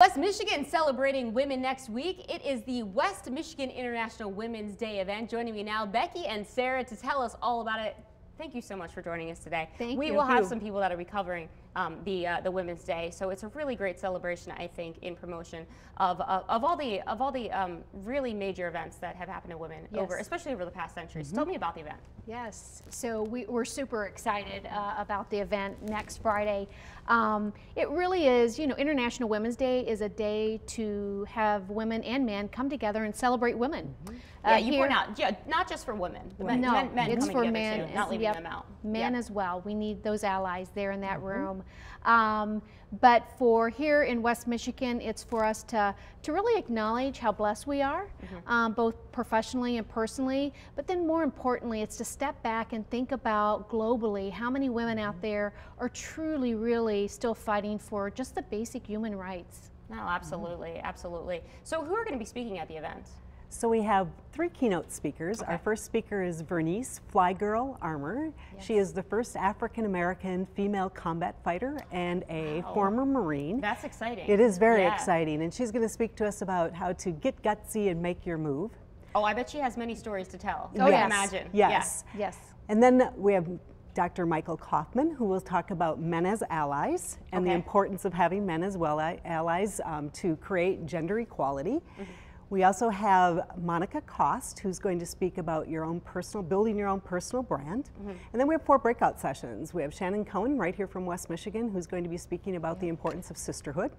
West Michigan celebrating women next week. It is the West Michigan International Women's Day event. Joining me now, Becky and Sarah to tell us all about it. Thank you so much for joining us today. Thank we you. will have some people that are recovering um, the uh, the Women's Day, so it's a really great celebration, I think, in promotion of of, of all the of all the um, really major events that have happened to women Yes. over, especially over the past century. So tell me about the event. Yes, so we, we're super excited uh, about the event next Friday. Um, it really is, you know, International Women's Day is a day to have women and men come together and celebrate women. Uh, Yeah, you here- point out, yeah, not just for women, men, no, men, men it's coming for men, too, not leaving yep, them out. Men Yeah. as well. We need those allies there in that room. Um, but for here in West Michigan, it's for us to to really acknowledge how blessed we are, um, both professionally and personally. But then more importantly, it's to step back and think about globally how many women out there are truly, really still fighting for just the basic human rights. No, absolutely, absolutely. So who are going to be speaking at the event? So we have three keynote speakers. Our first speaker is Vernice Flygirl Armour. She is the first African American female combat fighter and a Wow. former Marine. That's exciting. It is very Yeah. exciting, and she's going to speak to us about how to get gutsy and make your move. Oh, I bet she has many stories to tell. Oh, I yes. can imagine. Yes. Yes. And then we have Dr. Michael Kaufman, who will talk about men as allies and the importance of having men as well allies um, to create gender equality. We also have Monica Cost, who's going to speak about your own personal, building your own personal brand. And then we have four breakout sessions. We have Shannon Cohen, right here from West Michigan, who's going to be speaking about the importance of sisterhood.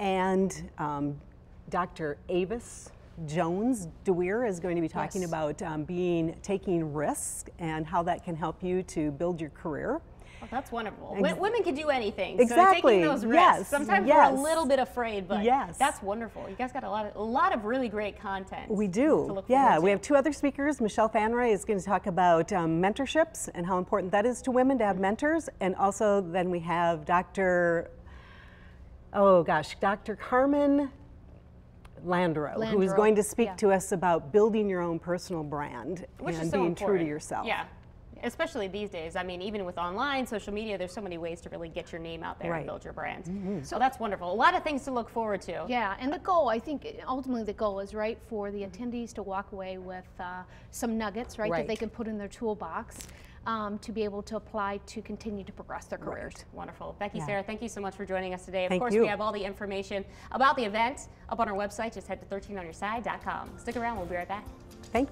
And um, Dr. Avis Jones DeWeever is going to be talking Yes. about um, being taking risks and how that can help you to build your career. Oh, that's wonderful. Ex- women can do anything. So Exactly. taking those risks. Yes. Sometimes we're Yes. a little bit afraid, but Yes. that's wonderful. You guys got a lot of a lot of really great content. We To do. Yeah, we to. have two other speakers. Michelle Fanray is going to talk about um, mentorships and how important that is to women to have mentors. And also, then we have Dr. Oh gosh, Dr. Carmen Landro, who is going to speak yeah. to us about building your own personal brand Which and so being important. true to yourself. Yeah. Especially these days. I mean, even with online, social media, there's so many ways to really get your name out there and Right. Mm-hmm. build your brand. So that's wonderful. A lot of things to look forward to. Yeah, and the goal, I think, ultimately the goal is right for the attendees to walk away with uh, some nuggets, right, that they can put in their toolbox um, to be able to apply to continue to progress their careers. Wonderful. Becky, Yeah. Sarah, thank you so much for joining us today. Of Thank course, you. we have all the information about the event up on our website. Just head to 13onyourside.com. Stick around. We'll be right back. Thank